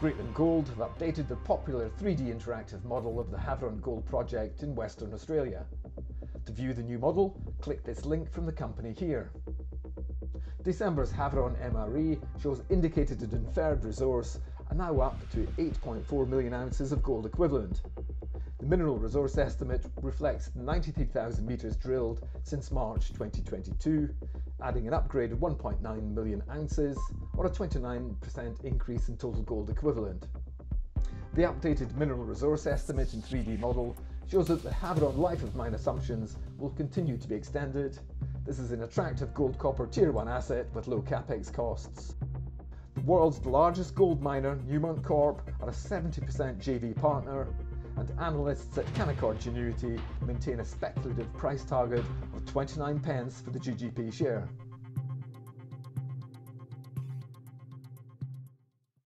Greatland Gold have updated the popular 3D interactive model of the Havieron Gold project in Western Australia. To view the new model, click this link from the company here. December's Havieron MRE shows indicated and inferred resource are now up to 8.4 million ounces of gold equivalent. The mineral resource estimate reflects 93,000 metres drilled since March 2022, adding an upgrade of 1.9 million ounces, or a 29% increase in total gold equivalent. The updated mineral resource estimate and 3D model shows that the Havieron life of mine assumptions will continue to be extended. This is an attractive gold copper tier 1 asset with low capex costs. The world's largest gold miner, Newmont Corp, are a 70% JV partner, and analysts at Canaccord Genuity maintain a speculative price target of 29 pence for the GGP share.